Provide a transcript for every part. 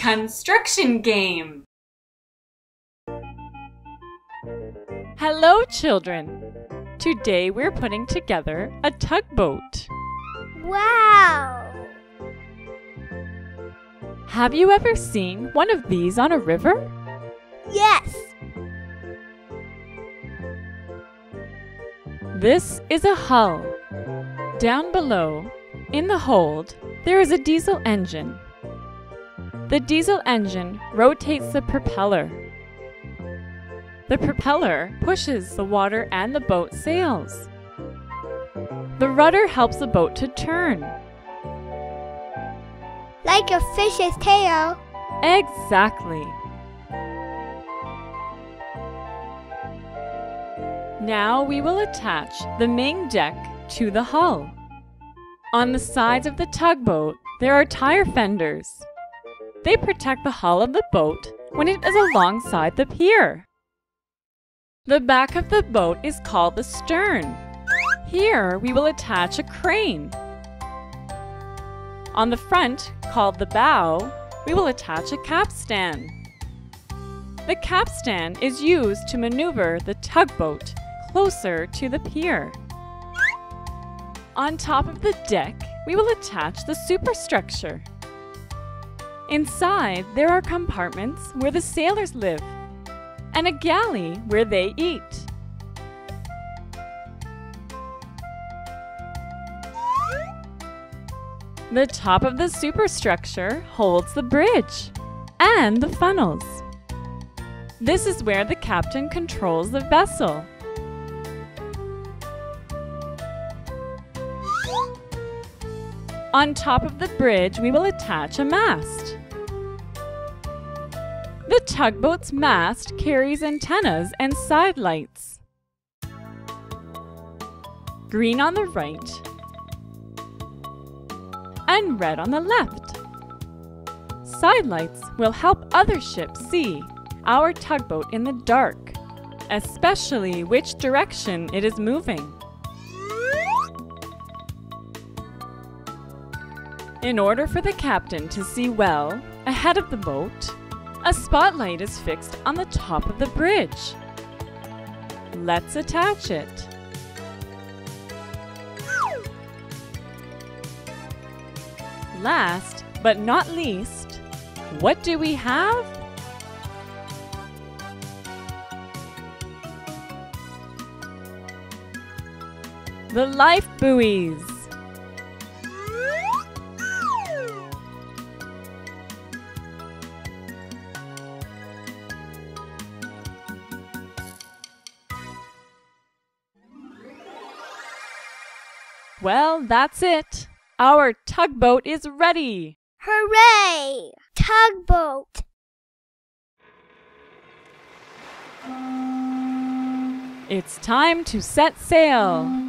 Construction game. Hello, children. Today we're putting together a tugboat. Wow! Have you ever seen one of these on a river? Yes! This is a hull. Down below, in the hold, there is a diesel engine. The diesel engine rotates the propeller. The propeller pushes the water and the boat sails. The rudder helps the boat to turn. Like a fish's tail. Exactly. Now we will attach the main deck to the hull. On the sides of the tugboat, there are tire fenders. They protect the hull of the boat when it is alongside the pier. The back of the boat is called the stern. Here we will attach a crane. On the front, called the bow, we will attach a capstan. The capstan is used to maneuver the tugboat closer to the pier. On top of the deck, we will attach the superstructure. Inside, there are compartments where the sailors live and a galley where they eat. The top of the superstructure holds the bridge and the funnels. This is where the captain controls the vessel. On top of the bridge, we will attach a mast. The tugboat's mast carries antennas and side lights. Green on the right and red on the left. Side lights will help other ships see our tugboat in the dark, especially which direction it is moving. In order for the captain to see well ahead of the boat, a spotlight is fixed on the top of the bridge. Let's attach it. Last but not least, what do we have? The life buoys. Well, that's it. Our tugboat is ready. Hooray! Tugboat! It's time to set sail.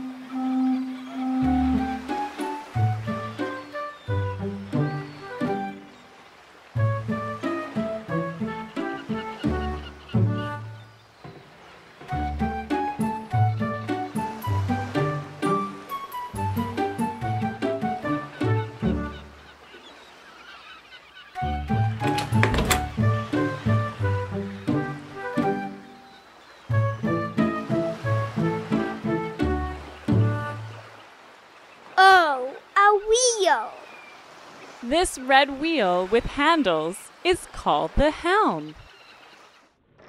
This red wheel with handles is called the helm.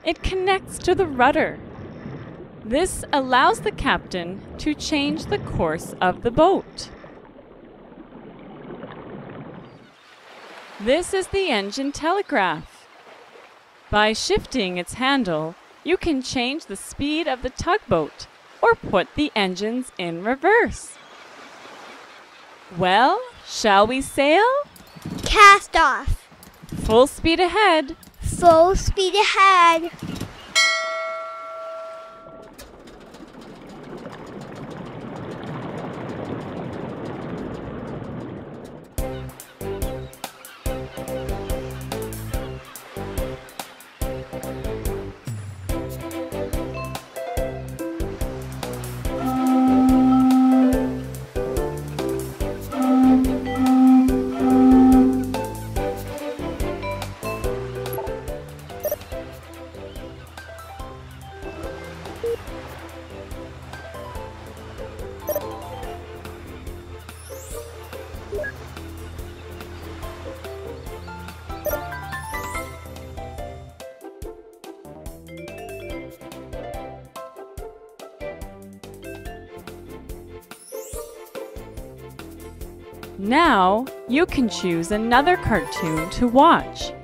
It connects to the rudder. This allows the captain to change the course of the boat. This is the engine telegraph. By shifting its handle, you can change the speed of the tugboat or put the engines in reverse. Well, shall we sail? Cast off! Full speed ahead. Full speed ahead! Now you can choose another cartoon to watch.